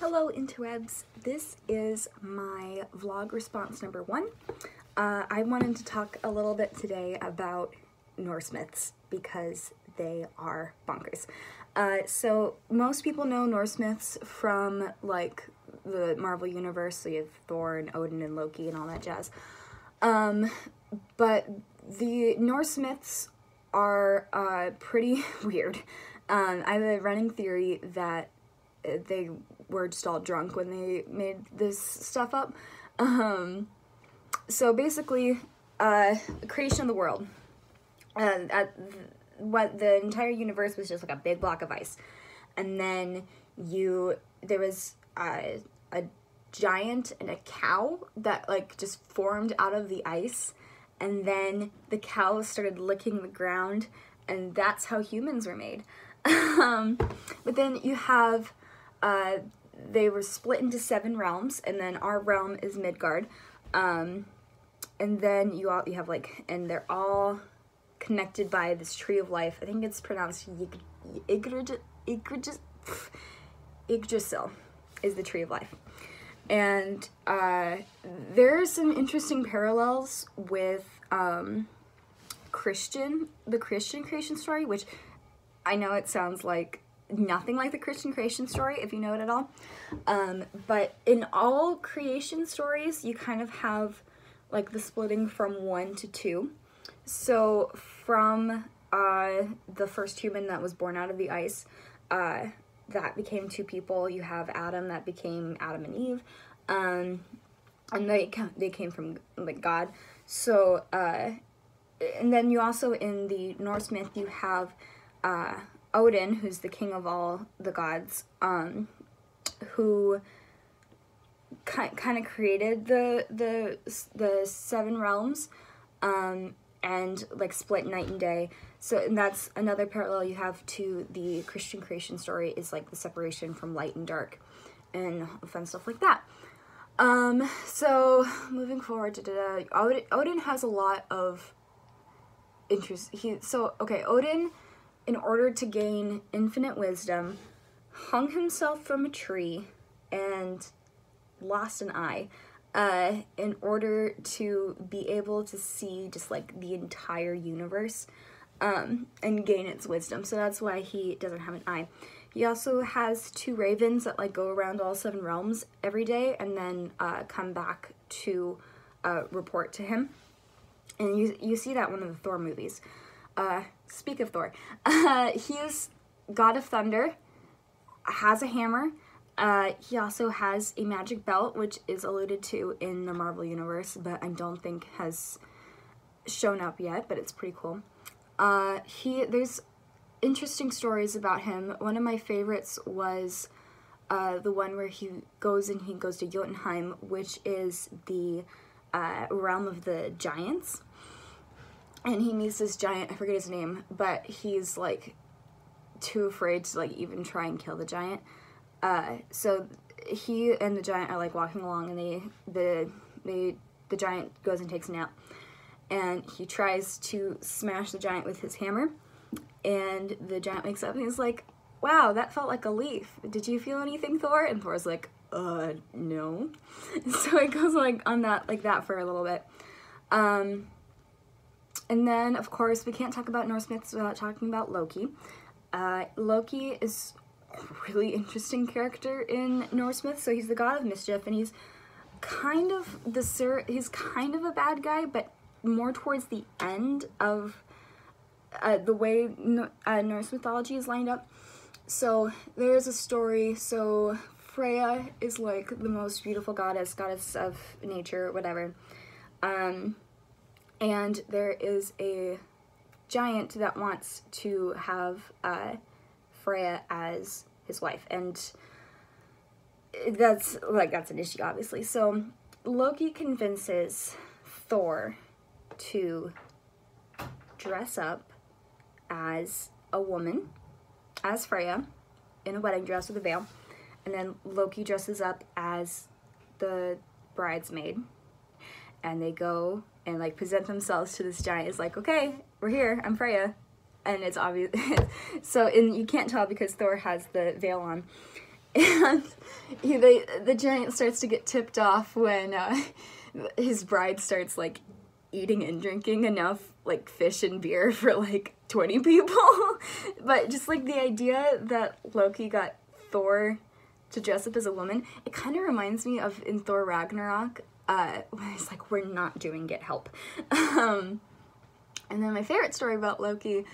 Hello interwebs, this is my vlog response number one. Uh, I wanted to talk a little bit today about Norse myths because they are bonkers. Uh, so most people know Norse myths from like the Marvel universe, so you have Thor and Odin and Loki and all that jazz. Um, but the Norse myths are uh, pretty weird. Um, I have a running theory that they were just all drunk when they made this stuff up. Um, so basically, uh, creation of the world. At what the entire universe was just like a big block of ice, and then you there was uh, a giant and a cow that like just formed out of the ice, and then the cow started licking the ground, and that's how humans were made. um, but then you have uh, they were split into seven realms, and then our realm is Midgard. Um, and then you all you have like, and they're all connected by this tree of life. I think it's pronounced Yggdrasil. Yggdrasil is the tree of life. And uh, there are some interesting parallels with um, Christian, the Christian creation story, which I know it sounds like nothing like the Christian creation story, if you know it at all. Um, but in all creation stories, you kind of have like the splitting from one to two. So from uh, the first human that was born out of the ice, uh, that became two people. You have Adam that became Adam and Eve, um, and they they came from like God. So uh, and then you also in the Norse myth you have uh, Odin, who's the king of all the gods, um, who ki kind of created the the the seven realms, um, and like split night and day. So and that's another parallel you have to the Christian creation story is like the separation from light and dark, and fun stuff like that. Um, so moving forward, Odin, Odin has a lot of interest. He so okay, Odin in order to gain infinite wisdom, hung himself from a tree and lost an eye uh, in order to be able to see just like the entire universe um, and gain its wisdom. So that's why he doesn't have an eye. He also has two ravens that like go around all seven realms every day and then uh, come back to uh, report to him. And you, you see that one of the Thor movies. Uh, speak of Thor, uh, he is god of thunder, has a hammer. Uh, he also has a magic belt, which is alluded to in the Marvel Universe, but I don't think has shown up yet, but it's pretty cool. Uh, he There's interesting stories about him. One of my favorites was uh, the one where he goes and he goes to Jotunheim, which is the uh, realm of the giants and he meets this giant, I forget his name, but he's like too afraid to like even try and kill the giant. Uh, so he and the giant are like walking along and they, the, they, the giant goes and takes a nap and he tries to smash the giant with his hammer and the giant wakes up and he's like, wow, that felt like a leaf. Did you feel anything, Thor? And Thor's like, uh, no. So it goes like on that, like that for a little bit. Um, and then, of course, we can't talk about Norse myths without talking about Loki. Uh, Loki is a really interesting character in Norse myths. So he's the god of mischief, and he's kind of the sir. He's kind of a bad guy, but more towards the end of uh, the way no uh, Norse mythology is lined up. So there's a story. So Freya is like the most beautiful goddess, goddess of nature, whatever. Um, and there is a giant that wants to have uh, Freya as his wife, and that's like that's an issue, obviously. So Loki convinces Thor to dress up as a woman, as Freya, in a wedding dress with a veil, and then Loki dresses up as the bridesmaid, and they go and like present themselves to this giant is like, okay, we're here, I'm Freya. And it's obvious. so, and you can't tell because Thor has the veil on. And he they, the giant starts to get tipped off when uh, his bride starts like eating and drinking enough like fish and beer for like 20 people. but just like the idea that Loki got Thor to dress up as a woman, it kind of reminds me of in Thor Ragnarok, uh, it's like, we're not doing get help. um, and then my favorite story about Loki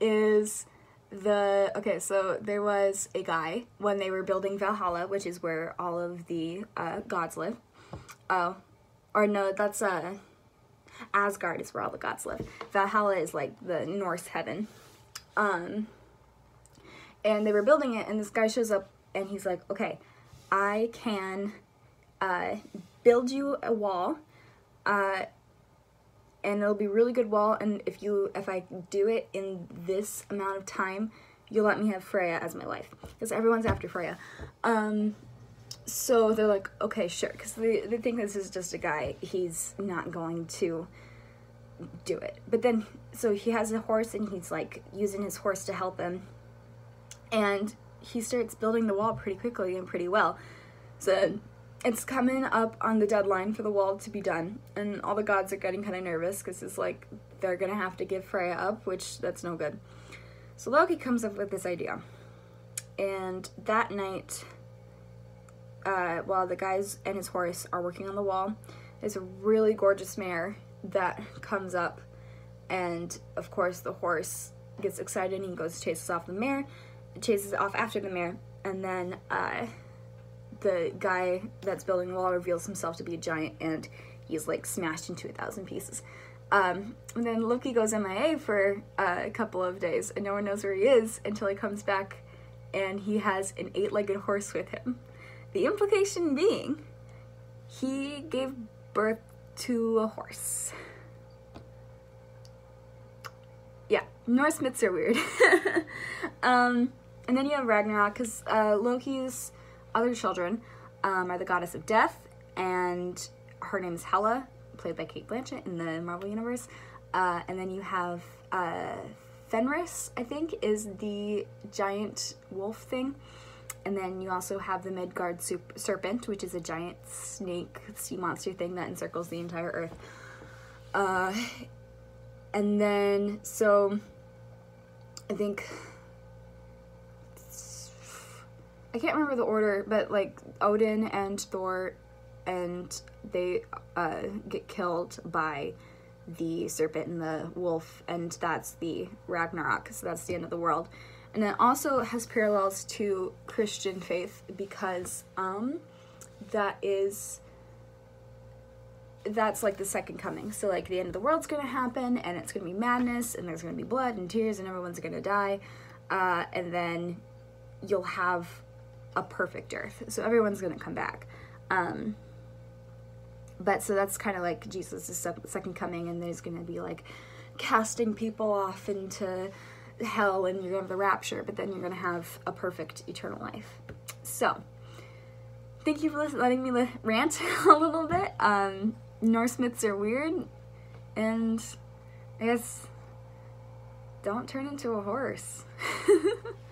is the okay so there was a guy when they were building valhalla which is where all of the uh, gods live. Oh or no that's uh asgard is where all the gods live. Valhalla is like the norse heaven. Um and they were building it and this guy shows up and he's like okay i can uh build you a wall uh and it'll be really good wall and if you if I do it in this amount of time you'll let me have Freya as my wife because everyone's after Freya. Um so they're like okay sure because they, they think this is just a guy he's not going to do it. But then so he has a horse and he's like using his horse to help him and he starts building the wall pretty quickly and pretty well. So it's coming up on the deadline for the wall to be done, and all the gods are getting kind of nervous because it's like they're gonna have to give Freya up, which that's no good. So Loki comes up with this idea, and that night, uh, while the guys and his horse are working on the wall, there's a really gorgeous mare that comes up, and of course the horse gets excited and he goes chases off the mare, chases off after the mare, and then uh, the guy that's building the wall reveals himself to be a giant and he's like smashed into a thousand pieces. Um, and then Loki goes MIA for uh, a couple of days and no one knows where he is until he comes back and he has an eight legged horse with him. The implication being he gave birth to a horse. Yeah, Norse myths are weird. um, and then you have Ragnarok because uh, Loki's other children um, are the goddess of death, and her name is Hela, played by Cate Blanchett in the Marvel Universe. Uh, and then you have uh, Fenris, I think, is the giant wolf thing. And then you also have the Midgard serpent, which is a giant snake sea monster thing that encircles the entire earth. Uh, and then, so I think I can't remember the order, but like Odin and Thor and they uh, get killed by the serpent and the wolf, and that's the Ragnarok, so that's the end of the world. And it also has parallels to Christian faith because um, that is that's like the second coming. So like the end of the world's gonna happen, and it's gonna be madness, and there's gonna be blood and tears, and everyone's gonna die, uh, and then you'll have a perfect earth. So everyone's going to come back. Um, but so that's kind of like Jesus' second coming, and there's going to be like casting people off into hell, and you're going to have the rapture, but then you're going to have a perfect eternal life. So, thank you for letting me rant a little bit. Um, Norse myths are weird, and I guess don't turn into a horse.